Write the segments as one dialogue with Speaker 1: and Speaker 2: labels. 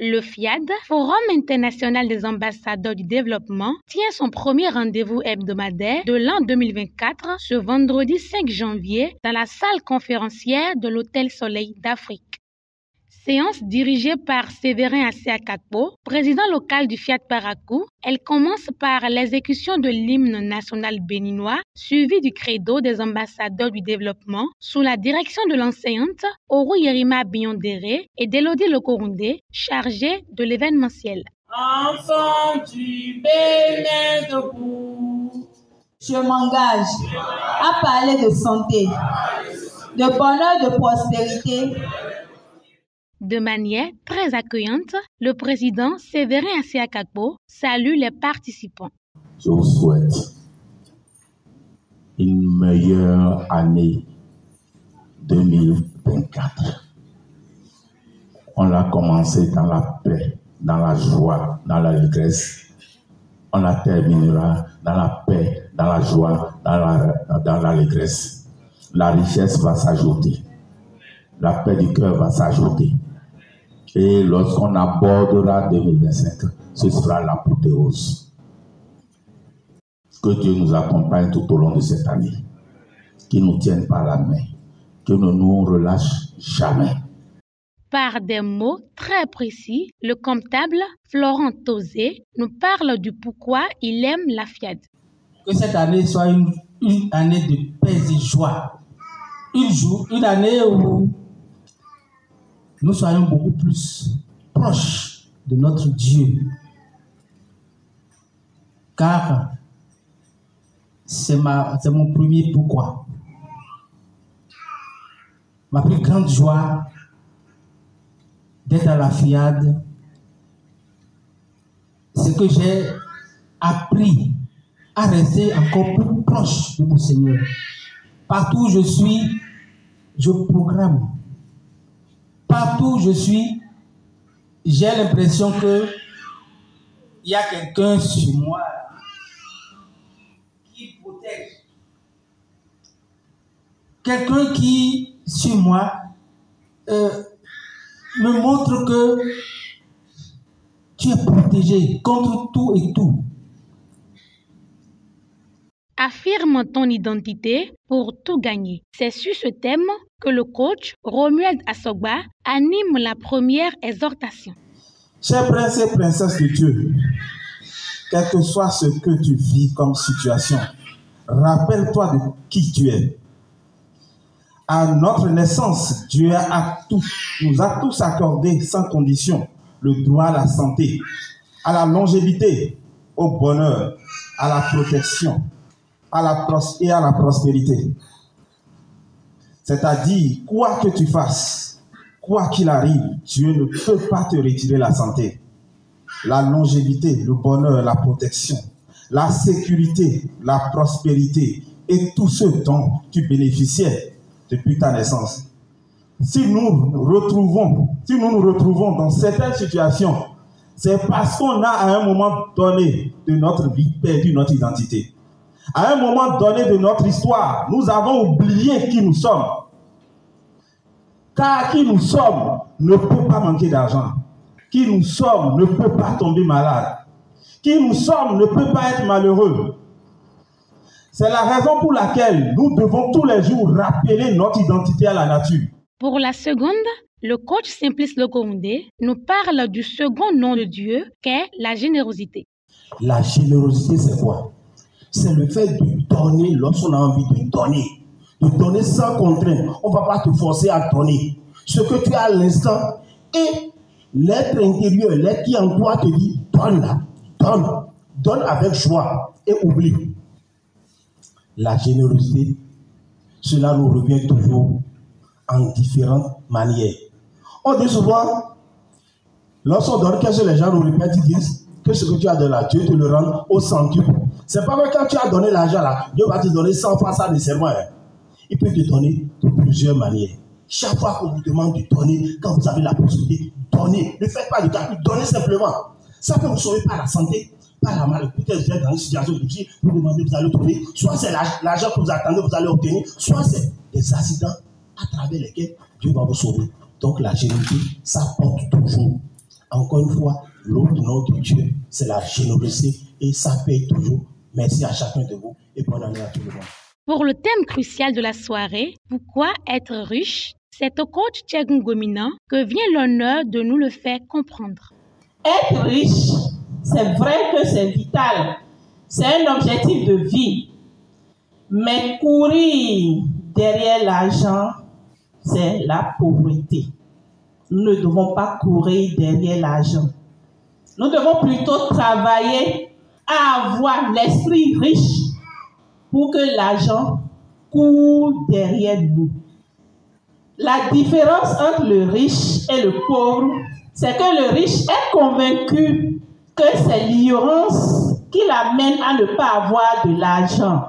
Speaker 1: Le FIAD, Forum international des ambassadeurs du développement, tient son premier rendez-vous hebdomadaire de l'an 2024 ce vendredi 5 janvier dans la salle conférencière de l'Hôtel Soleil d'Afrique. Séance dirigée par Séverin Asseakatpo, président local du Fiat Paracou, elle commence par l'exécution de l'hymne national béninois, suivi du credo des ambassadeurs du développement, sous la direction de l'enseignante Oru Yerima Biondere et d'Elodie Lokorunde, chargée de l'événementiel.
Speaker 2: Enfant du Bénin debout.
Speaker 3: Je m'engage à parler de santé, de bonheur, de prospérité
Speaker 1: de manière très accueillante, le président Séverin Asiakakbo salue les participants.
Speaker 4: Je vous souhaite une meilleure année 2024. On l'a commencé dans la paix, dans la joie, dans la l'allégresse. On la terminera dans la paix, dans la joie, dans l'allégresse. La, la richesse va s'ajouter. La paix du cœur va s'ajouter. Et lorsqu'on abordera 2025, ce sera l'apothéose. Que Dieu nous accompagne tout au long de cette année. Qu'il nous tienne par la main. Que ne nous relâche jamais.
Speaker 1: Par des mots très précis, le comptable Florent Tosé nous parle du pourquoi il aime la FIAD.
Speaker 5: Que cette année soit une, année de paix et de joie. Une, jour, une année où nous soyons beaucoup plus proches de notre Dieu. Car c'est mon premier pourquoi. Ma plus grande joie d'être à la FIAD, c'est que j'ai appris à rester encore plus proche de mon Seigneur. Partout où je suis, je programme Partout où je suis, j'ai l'impression que il y a quelqu'un sur moi qui protège. Quelqu'un qui, sur moi, euh, me montre que tu es protégé contre tout et tout.
Speaker 1: Affirme ton identité pour tout gagner. C'est sur ce thème que le coach Romuald Asogba anime la première exhortation.
Speaker 6: Chers princes et princesses de Dieu, quel que soit ce que tu vis comme situation, rappelle-toi de qui tu es. À notre naissance, Dieu a tout, nous a tous accordé sans condition le droit à la santé, à la longévité, au bonheur, à la protection, à la et à la prospérité. C'est-à-dire, quoi que tu fasses, quoi qu'il arrive, Dieu ne peut pas te retirer la santé, la longévité, le bonheur, la protection, la sécurité, la prospérité et tout ce dont tu bénéficiais depuis ta naissance. Si nous retrouvons, si nous nous retrouvons dans certaines situations, c'est parce qu'on a à un moment donné de notre vie perdu notre identité. À un moment donné de notre histoire, nous avons oublié qui nous sommes. Car qui nous sommes ne peut pas manquer d'argent. Qui nous sommes ne peut pas tomber malade. Qui nous sommes ne peut pas être malheureux. C'est la raison pour laquelle nous devons tous les jours rappeler notre identité à la nature.
Speaker 1: Pour la seconde, le coach Simplice Lokonde nous parle du second nom de Dieu qu'est la générosité.
Speaker 4: La générosité, c'est quoi? C'est le fait de donner lorsqu'on a envie de donner. De donner sans contrainte. On ne va pas te forcer à donner. Ce que tu as à l'instant et l'être intérieur, l'être qui en toi te dit donne là, donne, donne avec joie et oublie. La générosité, cela nous revient toujours en différentes manières. On dit souvent, lorsqu'on donne, qu'est-ce que les gens nous répètent, ils disent que ce que tu as de là, Dieu te le rend au centuple. C'est pas que quand tu as donné l'argent là, Dieu va te donner 100 fois ça nécessairement. Hein. Il peut te donner de plusieurs manières. Chaque fois qu'on vous demande de donner, quand vous avez la possibilité, donnez. Ne faites pas de calcul, donnez simplement. Ça peut vous sauver par la santé, par la mal, peut-être vous êtes dans une situation difficile, vous demandez, vous allez trouver. Soit c'est l'argent que vous attendez, vous allez obtenir, soit c'est des accidents à travers lesquels Dieu va vous sauver. Donc la générosité, ça porte toujours. Encore une fois, l'autre nom de Dieu, c'est la générosité et ça paye toujours. Merci à chacun de vous et bonne année à tout le monde.
Speaker 1: Pour le thème crucial de la soirée, pourquoi être riche? C'est au coach Tchegun Gomina que vient l'honneur de nous le faire comprendre.
Speaker 2: Être riche, c'est vrai que c'est vital. C'est un objectif de vie. Mais courir derrière l'argent, c'est la pauvreté. Nous ne devons pas courir derrière l'argent. Nous devons plutôt travailler à avoir l'esprit riche pour que l'argent court derrière nous. La différence entre le riche et le pauvre, c'est que le riche est convaincu que c'est l'ignorance qui l'amène à ne pas avoir de l'argent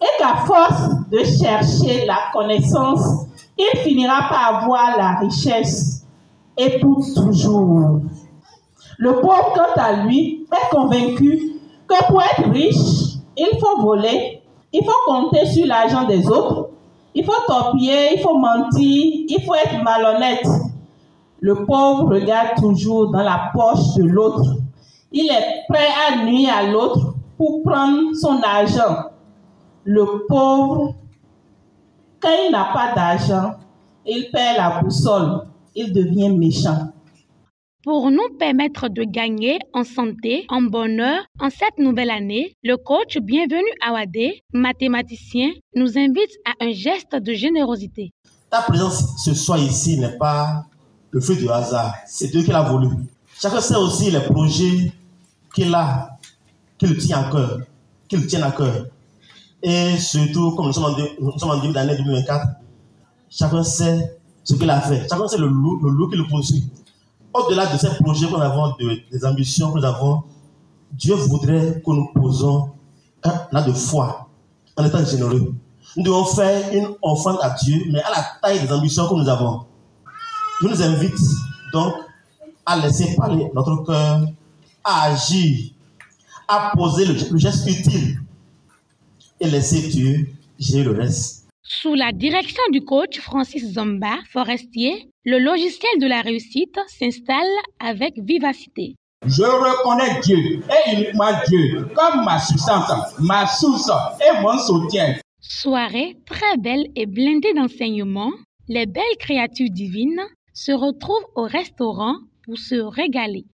Speaker 2: et qu'à force de chercher la connaissance, il finira par avoir la richesse et pour toujours. Le pauvre, quant à lui, est convaincu que pour être riche, il faut voler, il faut compter sur l'argent des autres, il faut torpiller, il faut mentir, il faut être malhonnête. Le pauvre regarde toujours dans la poche de l'autre. Il est prêt à nuire à l'autre pour prendre son argent. Le pauvre, quand il n'a pas d'argent, il perd la boussole, il devient méchant.
Speaker 1: Pour nous permettre de gagner en santé, en bonheur, en cette nouvelle année, le coach Bienvenue Awadé, mathématicien, nous invite à un geste de générosité.
Speaker 4: Ta présence ce soir ici n'est pas le fruit du hasard, c'est Dieu qui l'a voulu. Chacun sait aussi les projets qu'il a, qu'il tient à cœur, qu'il tient à cœur. Et surtout, comme nous sommes en, sommes en 2024, chacun sait ce qu'il a fait. Chacun sait le loup, le loup qui le poursuit au-delà de ces projets qu'on avons, des ambitions que nous avons, Dieu voudrait que nous posons un acte de foi en étant généreux. Nous devons faire une offrande à Dieu, mais à la taille des ambitions que nous avons. Je nous invite donc à laisser parler notre cœur, à agir, à poser le, geste utile et laisser Dieu gérer le reste.
Speaker 1: Sous la direction du coach Francis Zomba, forestier, le logiciel de la réussite s'installe avec vivacité.
Speaker 7: Je reconnais Dieu et uniquement Dieu comme ma substance, ma source et mon soutien.
Speaker 1: Soirée très belle et blindée d'enseignements, les belles créatures divines se retrouvent au restaurant pour se régaler.